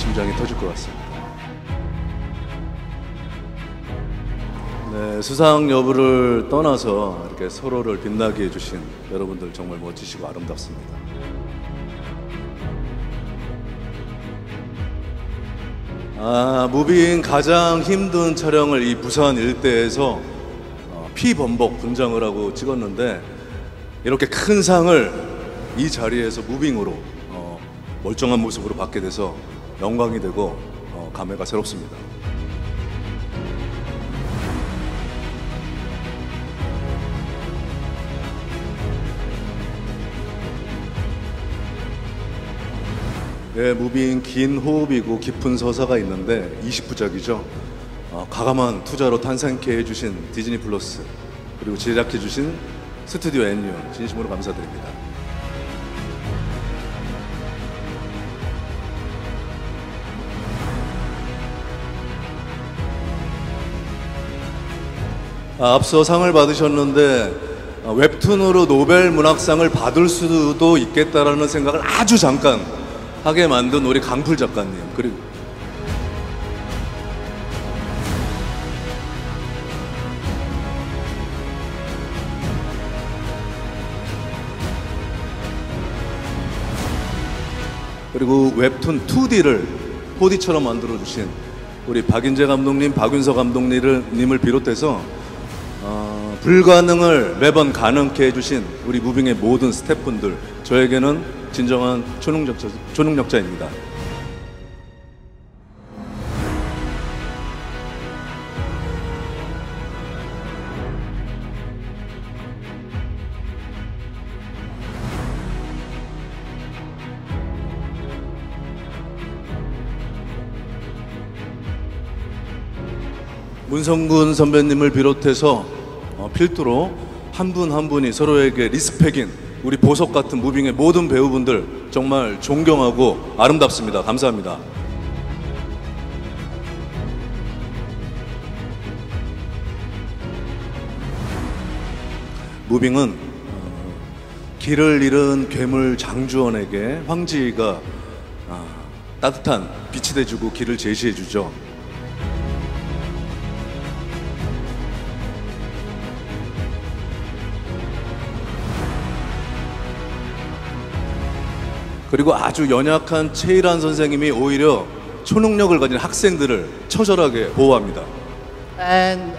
심장이 터질 것 같습니다. 네, 수상 여부를 떠나서 이렇게 서로를 빛나게 해주신 여러분들 정말 멋지시고 아름답습니다. 아, 무빙 가장 힘든 촬영을 이 부산 일대에서 어, 피범벅 분장을 하고 찍었는데 이렇게 큰 상을 이 자리에서 Moving으로 어, 멀쩡한 모습으로 받게 돼서 영광이 되고 어, 감회가 새롭습니다. 예, Moving 긴 호흡이고 깊은 서사가 있는데 20부작이죠. 어, 과감한 투자로 탄생케 해주신 Disney Plus 그리고 제작해주신 스튜디오 NU 진심으로 감사드립니다. 앞서 상을 받으셨는데 어, 웹툰으로 노벨 문학상을 받을 수도 있겠다라는 생각을 아주 잠깐 하게 만든 우리 강풀 작가님. 그리고 그리고 웹툰 2D를 4D처럼 만들어 주신 우리 박인재 감독님, 박윤서 감독님을 비롯해서 어, 불가능을 매번 가능케 해주신 우리 무빙의 모든 스태프분들 저에게는 진정한 초능력자, 초능력자입니다. 문성근 선배님을 비롯해서 어, 필두로 한 분 한 분이 서로에게 respect인 우리 보석 같은 무빙의 모든 배우분들 정말 존경하고 아름답습니다. 감사합니다. 무빙은 어, 길을 잃은 괴물 장주원에게 황지희가 아, 따뜻한 빛이 돼주고 길을 제시해주죠. 그리고 아주 연약한 최일한 선생님이 오히려 초능력을 가진 학생들을 처절하게 보호합니다. And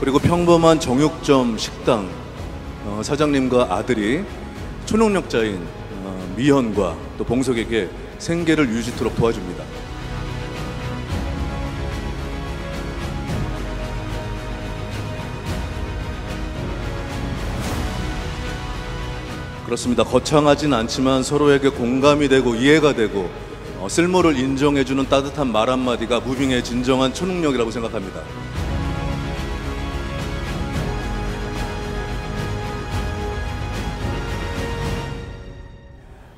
그리고 평범한 정육점 식당 어, 사장님과 아들이 초능력자인 어, 미현과 또 봉석에게 생계를 유지토록 도와줍니다. 그렇습니다. 거창하진 않지만 서로에게 공감이 되고 이해가 되고 어, 쓸모를 인정해주는 따뜻한 말 한마디가 무빙의 진정한 초능력이라고 생각합니다.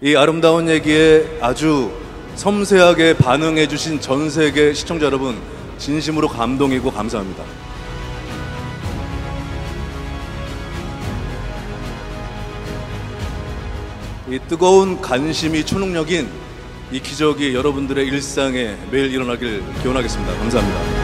이 아름다운 얘기에 아주 섬세하게 반응해주신 전 세계 시청자 여러분 진심으로 감동이고 감사합니다. 이 뜨거운 관심이 초능력인 이 기적이 여러분들의 일상에 매일 일어나길 기원하겠습니다. 감사합니다.